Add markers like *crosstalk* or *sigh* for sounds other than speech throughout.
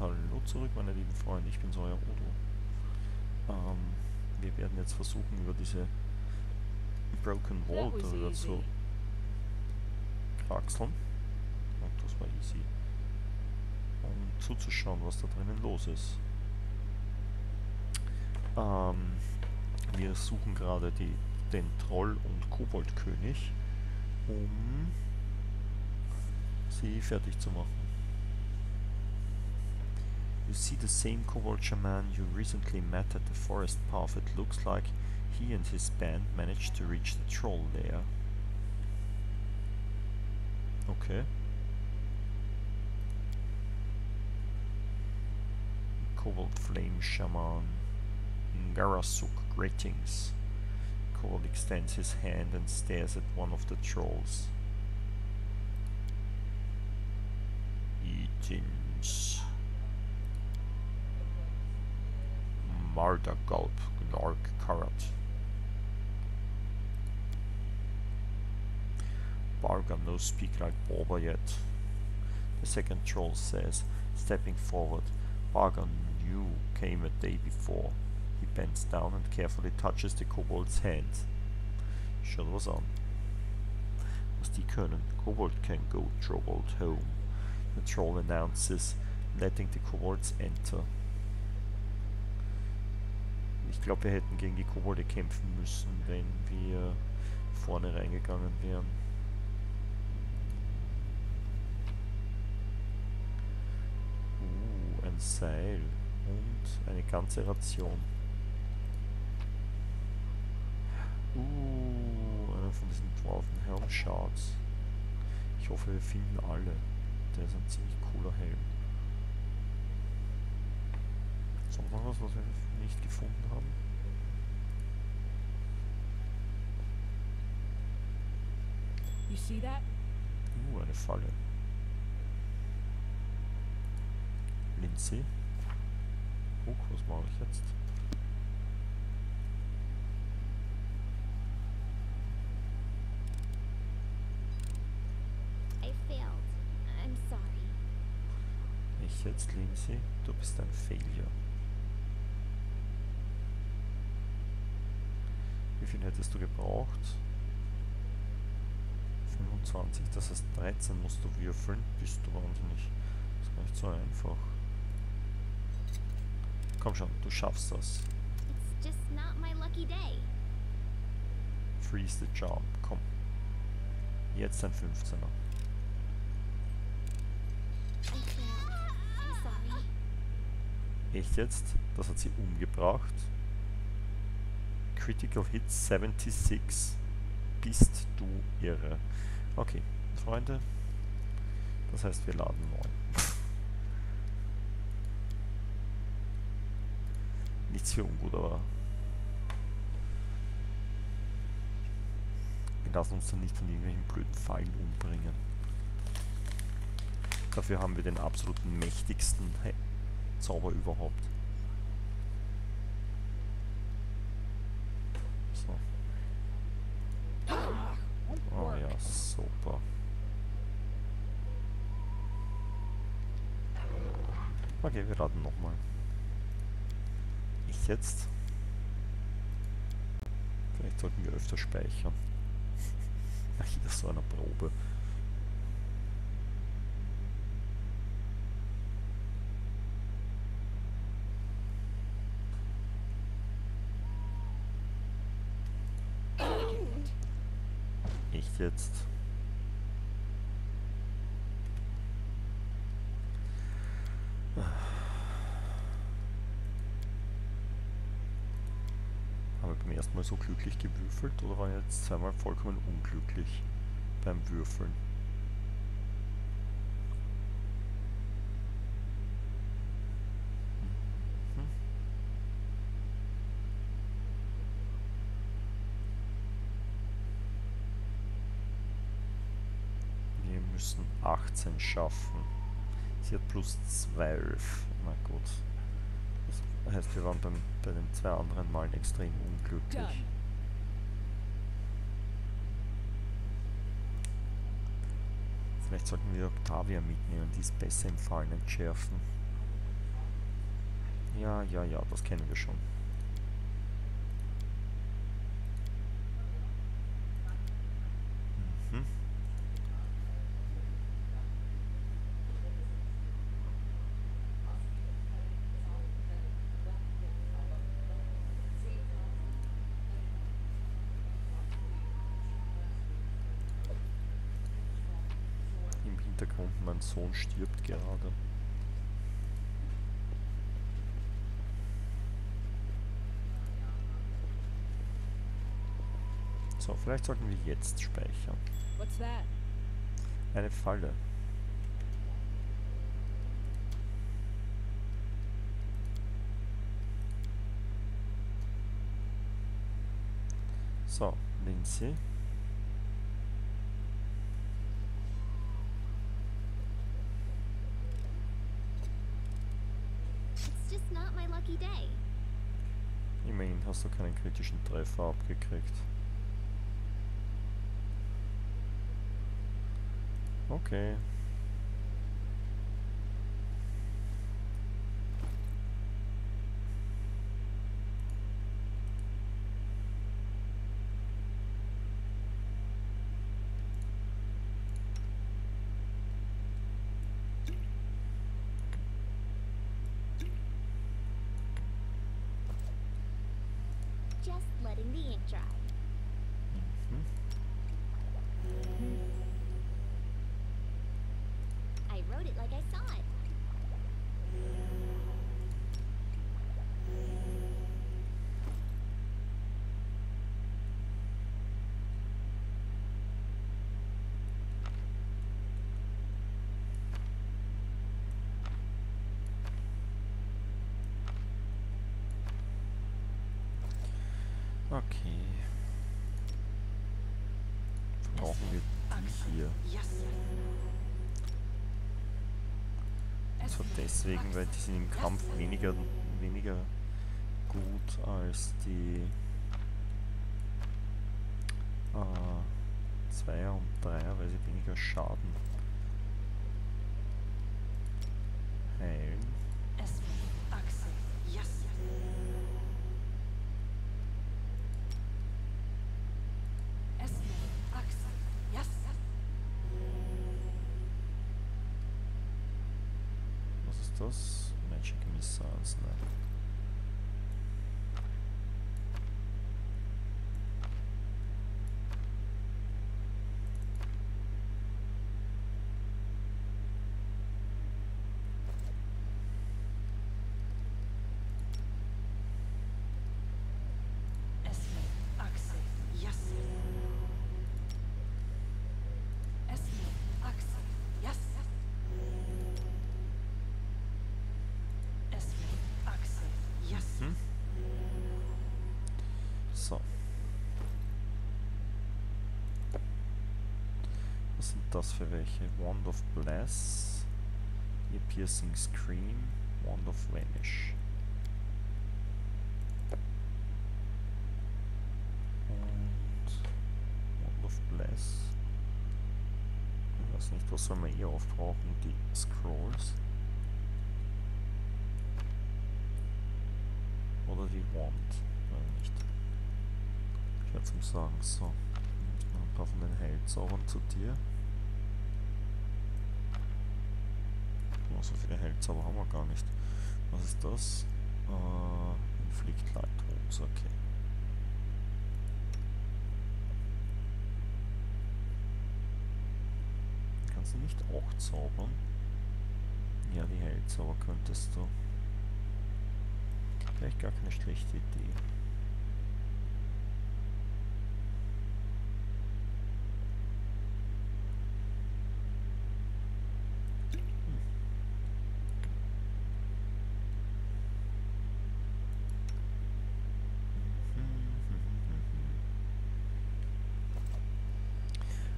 hallo zurück, meine lieben Freunde, ich bin euer Odo. Ähm, wir werden jetzt versuchen, über diese Broken Wall darüber zu kraxeln. Und das war easy. Um zuzuschauen, was da drinnen los ist. Ähm, wir suchen gerade den Troll- und Koboldkönig, um sie fertig zu machen. You see the same kobold shaman you recently met at the forest path. It looks like he and his band managed to reach the troll there. Okay. Kobold Flame Shaman. Ngarasuk, greetings. Kobold extends his hand and stares at one of the trolls. Greetings. Marda Gulp, Gnork Karat. Barga no speak like Boba yet. The second troll says, stepping forward, Barga knew came a day before. He bends down and carefully touches the kobold's hand. Schau was an. Was die können. Kobold can go troubled home. The troll announces, letting the kobolds enter. Ich glaube, wir hätten gegen die Kobolde kämpfen müssen, wenn wir vorne reingegangen wären. Uh, ein Seil und eine ganze Ration. Uh, einer von diesen Dwarven Helm Shards. Ich hoffe, wir finden alle. Der ist ein ziemlich cooler Helm. Sonst noch was, was wir nicht gefunden haben? You see that? Uh, eine Falle. Lindsay. Huck, was mache ich jetzt? I failed. I'm sorry. Ich jetzt, Lindsay? Du bist ein Failure. Viel hättest du gebraucht? 25, das heißt 13 musst du würfeln. Bist du wahnsinnig. Das ist gar nicht so einfach. Komm schon, du schaffst das. Freeze the jump, komm. Jetzt ein 15er. I failed. I'm sorry. Echt jetzt? Das hat sie umgebracht. Critical Hit 76. Bist du irre. Okay, Freunde. Das heißt, wir laden neu. *laughs* Nichts für ungut, aber wir lassen uns dann nicht von irgendwelchen blöden Fallen umbringen. Dafür haben wir den absoluten mächtigsten Zauber überhaupt. Okay, wir raten nochmal. Ich jetzt. Vielleicht sollten wir öfter speichern. Nach jeder so einer Probe. Echt jetzt? Haben wir beim ersten Mal so glücklich gewürfelt oder waren wir jetzt zweimal vollkommen unglücklich beim Würfeln? Mhm. Wir müssen 18 schaffen. Sie hat plus 12. Na gut. Das heißt, wir waren beim, bei den zwei anderen Malen extrem unglücklich. Vielleicht sollten wir Octavia mitnehmen, die ist besser im Fallen entschärfen. Ja, ja, ja, das kennen wir schon. Mhm. Im Hintergrund mein Sohn stirbt gerade. So, vielleicht sollten wir jetzt speichern. What's that? Eine Falle. So, Lindsay. Kritischen Treffer abgekriegt. Okay. Just letting the ink dry. Mhm. I Okay. Brauchen wir die hier. So deswegen, weil die sind im Kampf weniger, weniger gut als die äh, Zweier und Dreier, weil sie weniger Schaden heilen. Was sind das für welche? Wand of Bless, Ear Piercing Scream, Wand of Vanish. Und Wand of Bless. Ich weiß nicht, was soll man eher aufbrauchen? Die Scrolls. Oder die Wand. Nein, nicht. Schwer zum Sagen. So. Von den Heilzaubern zu dir. Oh, so viele Heilzauber haben wir gar nicht. Was ist das? Äh, Inflict Light Wounds, okay. Kannst du nicht auch zaubern? Ja, die Heilzauber könntest du. Vielleicht gar keine schlechte Idee.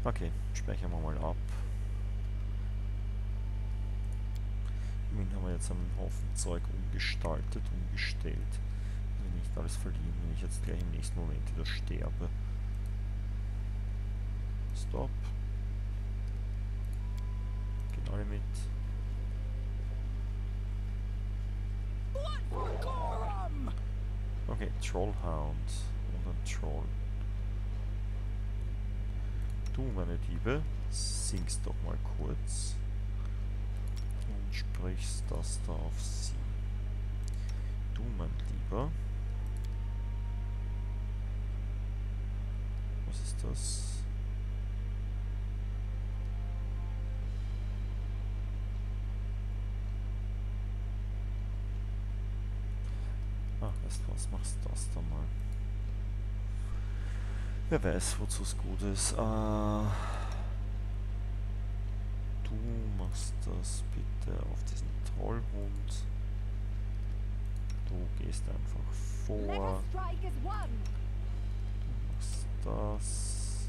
Okay, speichern wir mal ab. Immerhin haben wir jetzt einen Haufen Zeug umgestaltet, umgestellt. Also nicht alles verlieren, wenn ich jetzt gleich im nächsten Moment wieder sterbe. Stop. Gehen alle mit. Okay, Trollhound und ein Troll. Du, meine Liebe, singst doch mal kurz und sprichst das da auf sie. Du, mein Lieber. Was ist das? Ah, du was, machst das da mal. Wer weiß, wozu es gut ist. Äh, du machst das bitte auf diesen Trollhund. Du gehst einfach vor. Du machst das.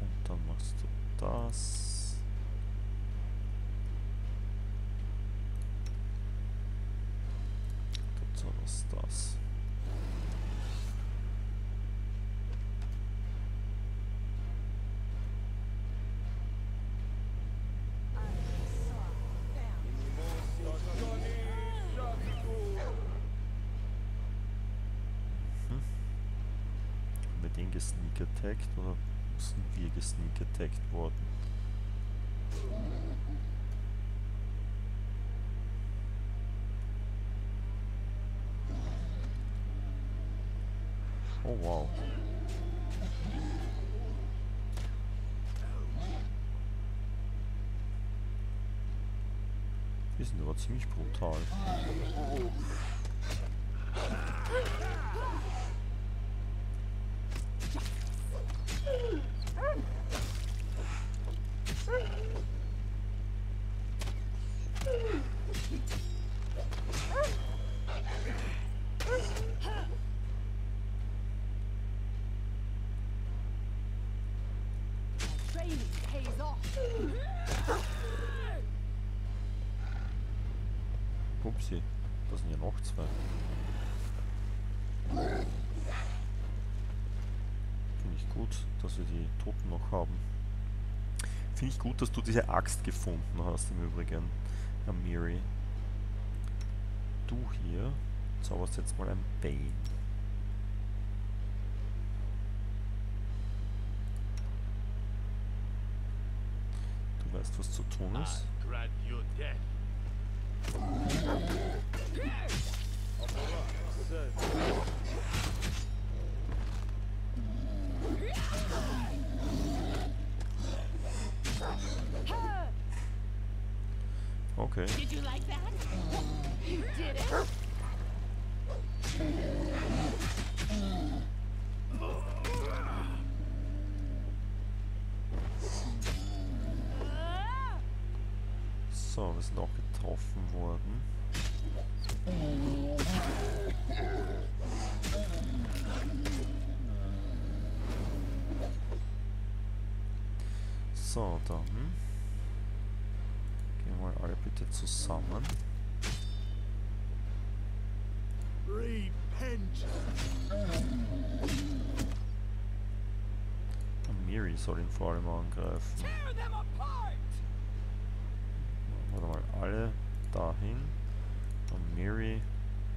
Und dann machst du das. Dazu was das. Mhm. Haben wir den gesneak attackt oder sind wir gesneak attackt worden? Oh wow. Die sind aber ziemlich brutal. Gut, dass wir die Toten noch haben. Finde ich gut, dass du diese Axt gefunden hast im Übrigen, Amiri. Du hier zauberst jetzt mal ein Bane. Du weißt, was zu tun ist. Grant your death. Okay. Did you like that? You did it. So, dann gehen wir alle bitte zusammen. Repent. Amiri soll ihn vor allem angreifen. Tear them apart. Warte mal, alle dahin. Amiri,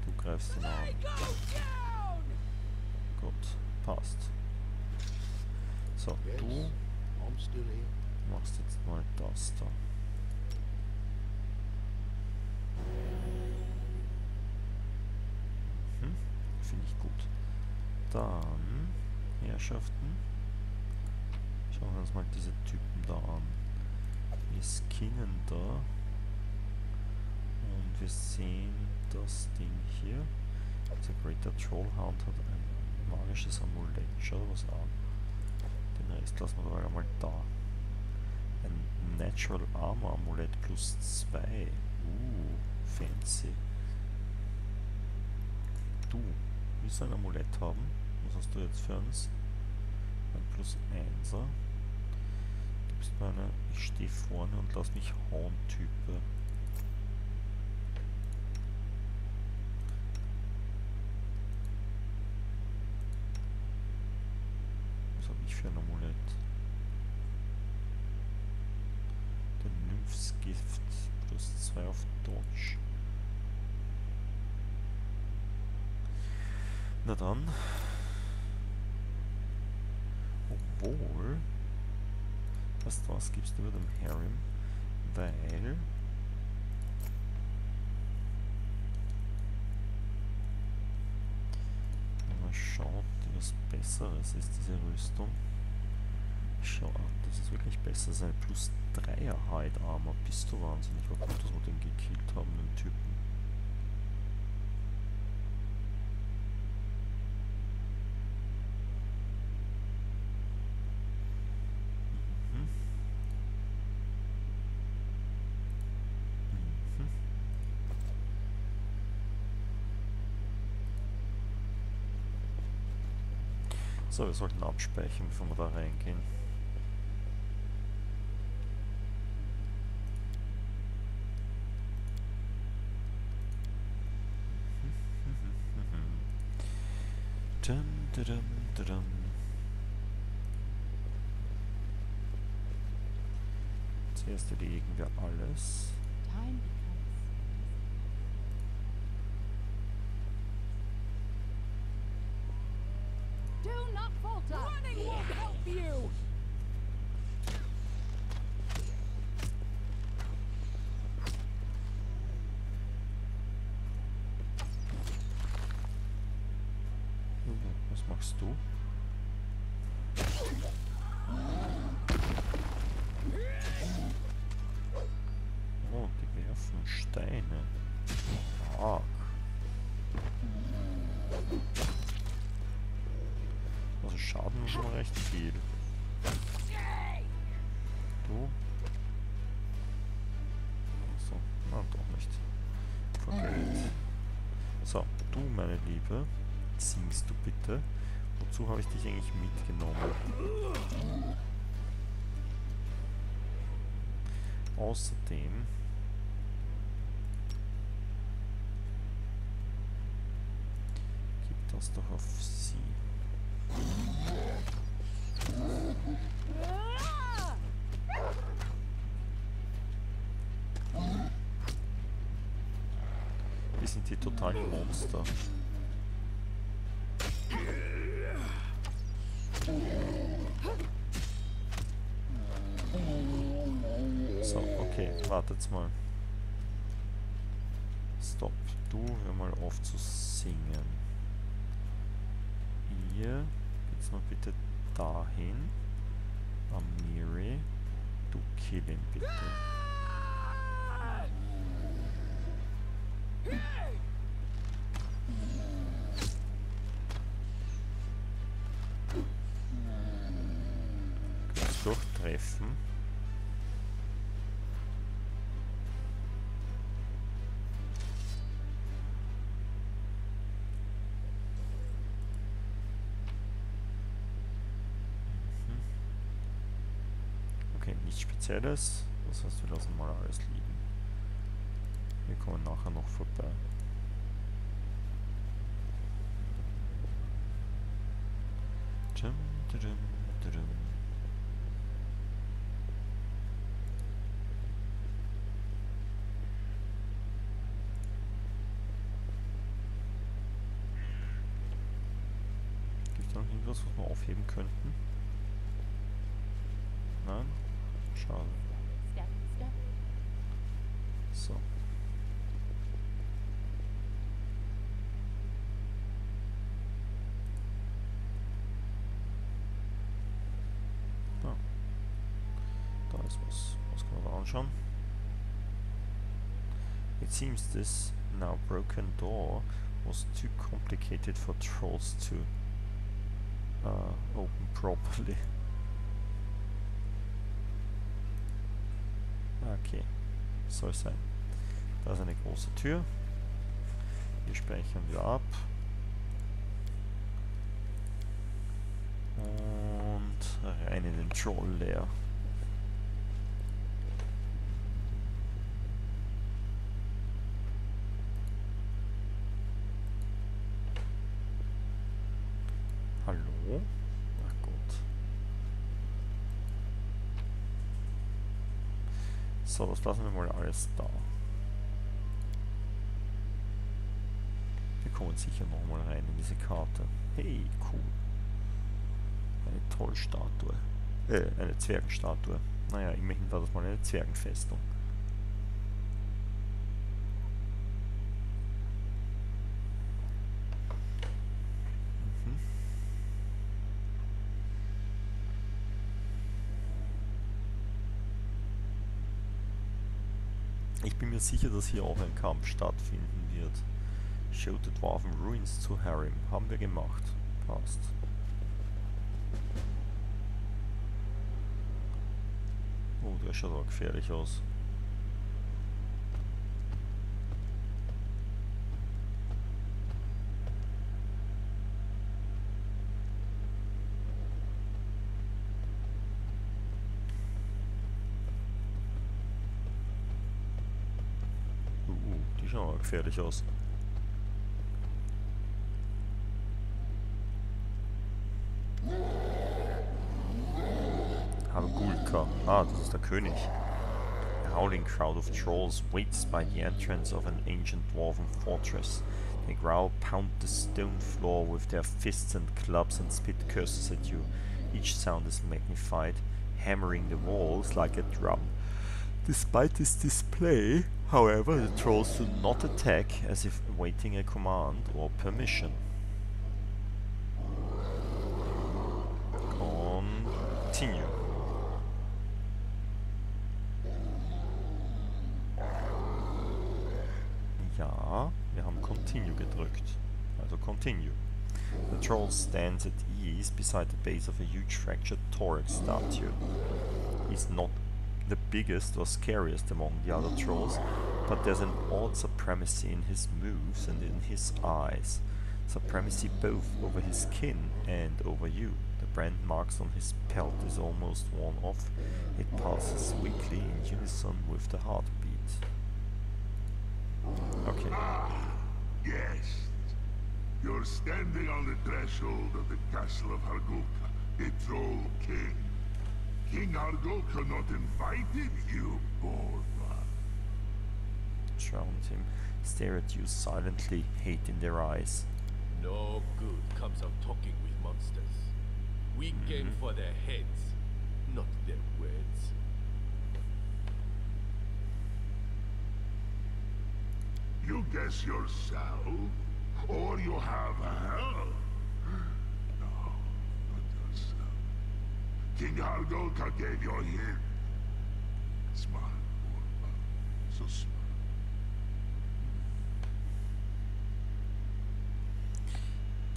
du greifst ihn an. Gut, passt. So, du I'm still here. Machst jetzt mal das da. Mhm, Finde ich gut. Dann, Herrschaften, schauen wir uns mal diese Typen da an. Wir skinnen da und wir sehen das Ding hier. Der Greater Trollhound hat ein magisches Amulett. Schau was an. Den Rest lassen wir doch einmal da. Natural Armor Amulett plus 2. Uh, fancy. Du, willst ein Amulett haben? Was hast du jetzt für eins? Ein plus 1er. Du bist meine, ich stehe vorne und lass mich hauen Type. Was habe ich für ein Amulett? Schiffsgift plus 2 auf Dodge. Na dann. Obwohl. Was das gibst du über dem Harem? Weil. Mal schaut, was Besseres ist, diese Rüstung. Schau an, das ist wirklich besser sein. Plus 3er Hide Armor. Bist du wahnsinnig? War gut, dass wir den gekillt haben, den Typen. Mhm. Mhm. So, wir sollten abspeichern, bevor wir da reingehen. Dum, dum, dum. Zuerst erledigen wir alles. Time Schaden schon recht viel. Du? Achso, na doch nicht. Vergeht. So, du meine Liebe, singst du bitte? Wozu habe ich dich eigentlich mitgenommen? Außerdem gibt das doch auf sie. Die sind die totalen Monster. So, okay, wartet's mal. Stopp. Du, hör mal auf zu singen. Ihr geht's mal bitte dahin. Amiri, du kill ihn bitte. Durchtreffen. Mhm. Okay, nichts Spezielles. Das heißt, wir lassen mal alles liegen. Wir kommen nachher noch vorbei. Dum, dum, dum. Gibt es noch aufheben könnten? Nein? Schade. So. Ah. Da ist was. Was kann man da anschauen? It seems this now broken door was too complicated for trolls to uh, open properly. Okay, soll sein. Da ist eine große Tür. Die speichern wir ab. Und rein in den Troll leer. Hallo? Ach Gott. So, das lassen wir mal alles da. Wir kommen sicher nochmal rein in diese Karte. Hey, cool. Eine Trollstatue. Äh, eine Zwergenstatue. Naja, immerhin war das mal eine Zwergenfestung. Mir sicher, dass hier auch ein Kampf stattfinden wird. Show the Dwarven Ruins zu Harim. Haben wir gemacht. Passt. Oh, der schaut aber gefährlich aus. Gefährlich aus. Ah, das ist der König. A howling crowd of trolls waits by the entrance of an ancient dwarven fortress. They growl, pound the stone floor with their fists and clubs and spit curses at you. Each sound is magnified, hammering the walls like a drum. Despite this display, however, the trolls do not attack as if waiting a command or permission. Continue. Ja, wir haben Continue gedrückt. Also Continue. The troll stands at ease beside the base of a huge fractured thorax statue. He's not the biggest or scariest among the other trolls, but there's an odd supremacy in his moves and in his eyes. Supremacy both over his kin and over you. The brand marks on his pelt is almost worn off. It pulses weakly in unison with the heartbeat. Okay. Yes. You're standing on the threshold of the castle of Hargulka, the Troll King. King Hargulka not invited you, Borba. Surround him, stare at you silently, hate in their eyes. No good comes of talking with monsters. We mm-hmm. came for their heads, not their words. You guess yourself? Or you have help? King Hargulka gave you a hint. Smart, Borba. So smart.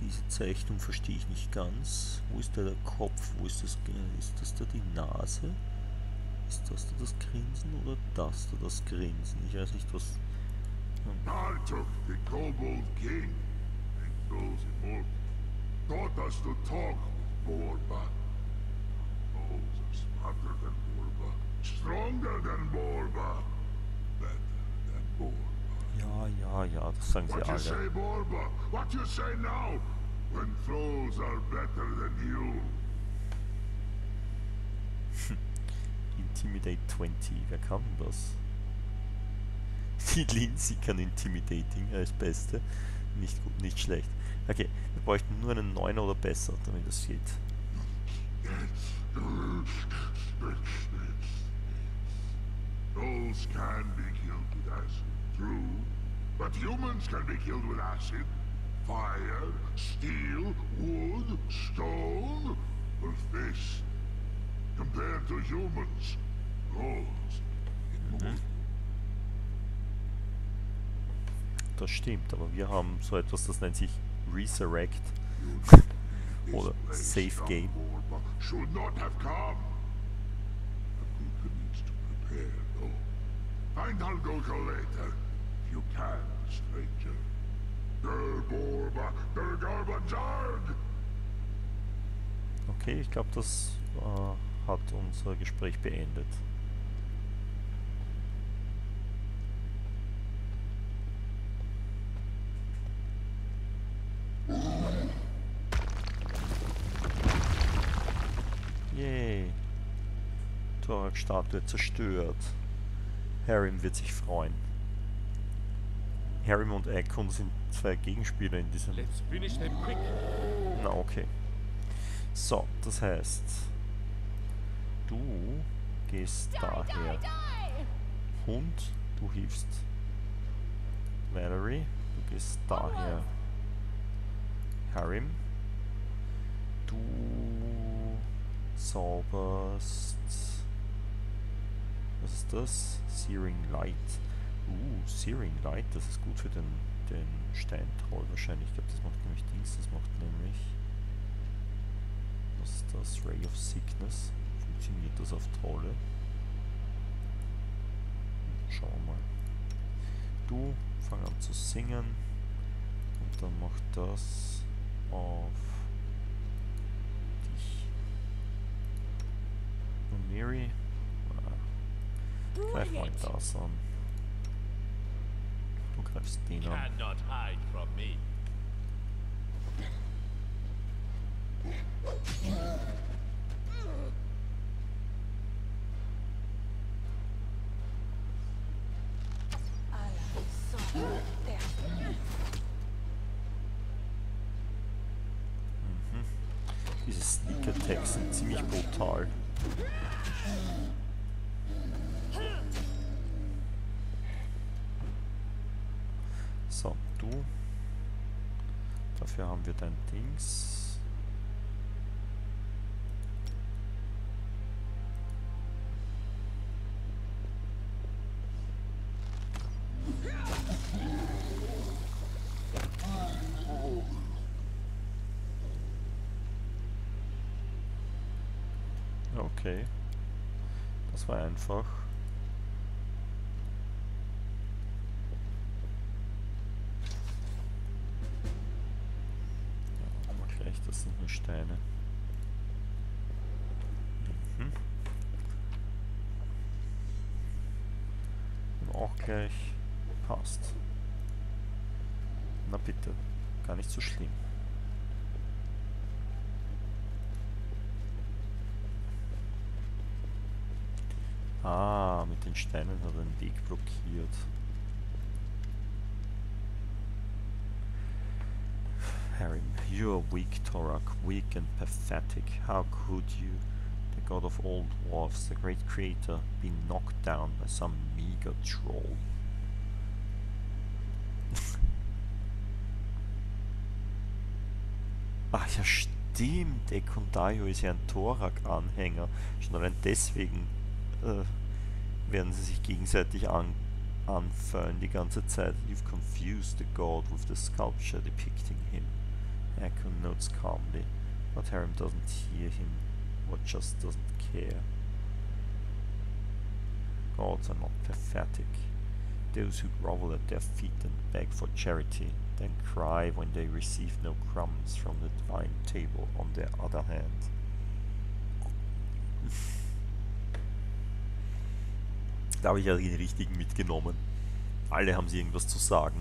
Diese Zeichnung verstehe ich nicht ganz. Wo ist da der Kopf? Wo ist das? Ist das da die Nase? Ist das da das Grinsen oder das da das Grinsen? Ich weiß nicht, was. Nartuk, the Kobold King, and those immortal, taught us to talk with Borba. Smarter than Borba, stronger than Borba, better than Borba. Ja, ja, ja, das sagen sie What you alle. say, Borba? What you say now? When trolls are better than you. *laughs* Intimidate 20, wer kann denn das? *laughs* Die Lindsay kann Intimidating als Beste. Nicht gut, nicht schlecht. Okay, wir bräuchten nur einen 9 oder besser, damit das geht. Trolls can be killed with acid, true. But humans can be killed with acid, fire, steel, wood, stone, or fish. Compared to humans, trolls. immortal. Das stimmt, aber wir haben so etwas, das nennt sich Resurrect. Oder Safe Game. Find Hargulka later, if you can, stranger. Der Borba, der Garbazarg! Okay, ich glaube, das äh, hat unser Gespräch beendet. Thorak-Statue zerstört. Harry wird sich freuen. Harry und Ekon sind zwei Gegenspieler in diesem... Let's finish them quick. Na, okay. So, das heißt, du gehst Die, daher. die, die! Hund, du hilfst Valerie, du gehst daher. Harim, du sauberst. Was ist das? Searing Light. Uh, Searing Light, das ist gut für den, den Steintroll wahrscheinlich. Ich glaube, das macht nämlich Dings, das macht nämlich. Was ist das? Ray of Sickness. Funktioniert das auf Trolle? Schauen wir mal. Du fang an zu singen und dann macht das auf dich. Und Mary, greif mal das an. Du greifst den an. Cannot hide from me. Mhm. Diese Sneak Attacks sind ziemlich brutal. Du. Dafür haben wir dein Dings. Okay. Das war einfach. Ja, aber gleich, das sind nur Steine. Mhm. Und auch gleich passt. Na bitte, gar nicht so schlimm. Ah, mit den Steinen hat er den Weg blockiert. Harry, you are weak, Torak, weak and pathetic. How could you, the god of all dwarfs, the great creator, be knocked down by some meager troll? *laughs* Ach ja, stimmt. Ekondayo ist ja ein Thorak-Anhänger. Schon allein deswegen äh, werden sie sich gegenseitig an anfeuern die ganze Zeit. You've confused the god with the sculpture depicting him. Akon notes calmly, but Harem doesn't hear him, or just doesn't care. Gods are not pathetic. Those who grovel at their feet and beg for charity, then cry when they receive no crumbs from the divine table, on the other hand. Da habe ich ja den richtigen mitgenommen. Alle haben sie irgendwas zu sagen.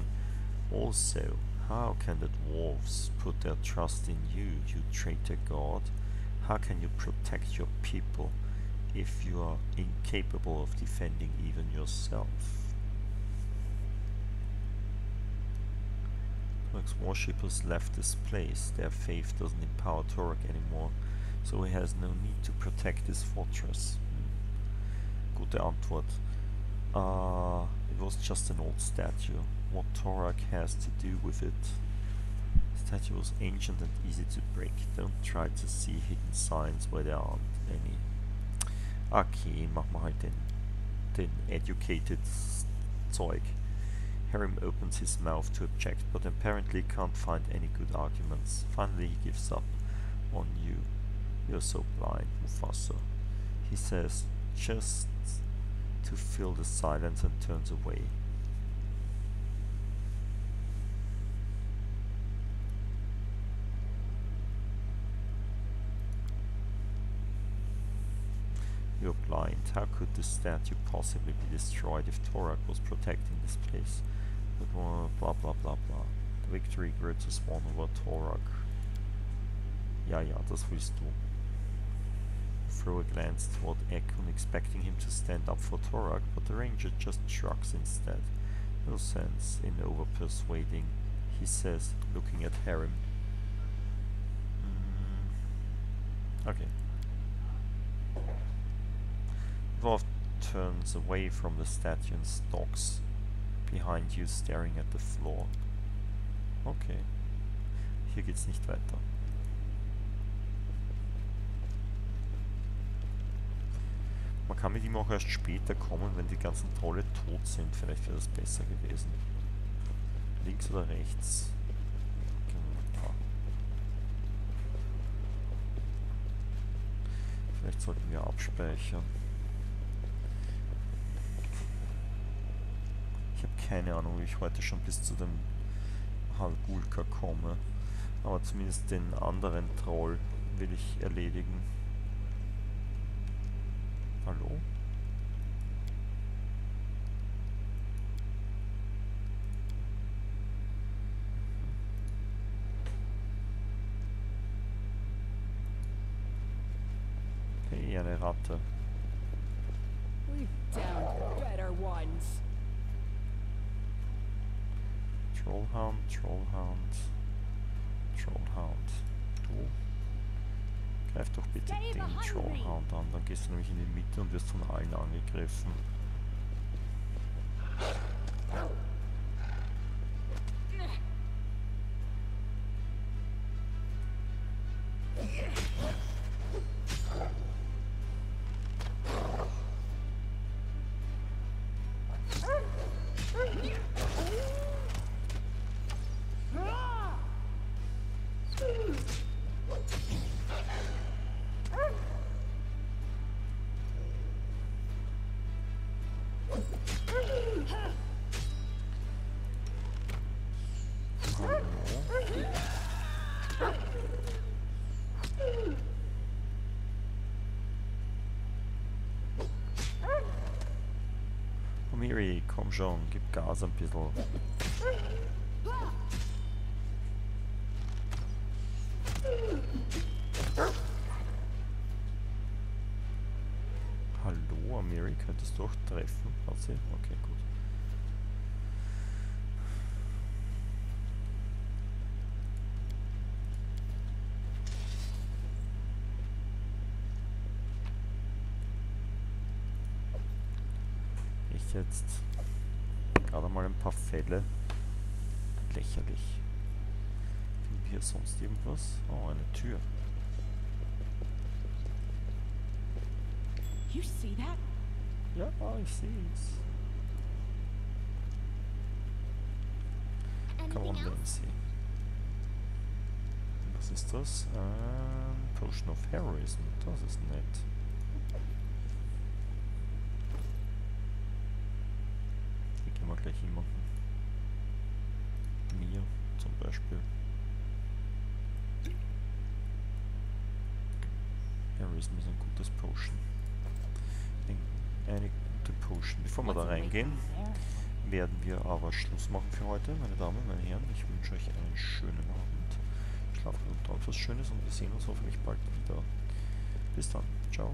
Also, how can the dwarves put their trust in you, you traitor god? How can you protect your people if you are incapable of defending even yourself? Torok's worshippers left this place. Their faith doesn't empower Torok anymore, so he has no need to protect this fortress. Hm. Gute Antwort. Uh, it was just an old statue. What Torak has to do with it? Statue was ancient and easy to break. Don't try to see hidden signs where there aren't any. Okay, mach mal halt den, den educated Zeug. Harry opens his mouth to object, but apparently can't find any good arguments. Finally, he gives up on you. You're so blind, Mufasa. He says, just to fill the silence and turns away. You're blind. How could the statue possibly be destroyed if Torak was protecting this place? But uh, blah blah blah blah. The victory is won over Torak. Ja, ja, das willst du. Throw a glance toward Ekun, expecting him to stand up for Torak, but the ranger just shrugs instead. No sense in over persuading, he says, looking at Harem. Mm, okay. Dwarf turns away from the statue and stalks behind you, staring at the floor. Okay. Hier geht's nicht weiter. Man kann mit ihm auch erst später kommen, wenn die ganzen Trolle tot sind. Vielleicht wäre das besser gewesen. Links oder rechts? Genau. Vielleicht sollten wir abspeichern. Ich habe keine Ahnung, wie ich heute schon bis zu dem Halgulka komme. Aber zumindest den anderen Troll will ich erledigen. Hallo? Trollhound an, dann gehst du nämlich in die Mitte und wirst von allen angegriffen. Komm schon, gib Gas ein bisschen. Hallo, Amiri, könntest du auch treffen? Hat sie? Okay, gut. Ich jetzt gerade mal ein paar Fälle. Lächerlich. Finden wir hier sonst irgendwas? Oh, eine Tür. You see that? Ja, ich sehe es. Come on, Anything else? Nancy. Was ist das? Ähm, Potion of Heroism. Das ist nett. Hier gehen wir gleich jemanden. Mir zum Beispiel. Heroism ist ein gutes Potion. Ein- Eine gute Potion. Bevor wir da reingehen, werden wir aber Schluss machen für heute, meine Damen, meine Herren. Ich wünsche euch einen schönen Abend. Schlaft und träumt was Schönes und wir sehen uns hoffentlich bald wieder. Bis dann. Ciao.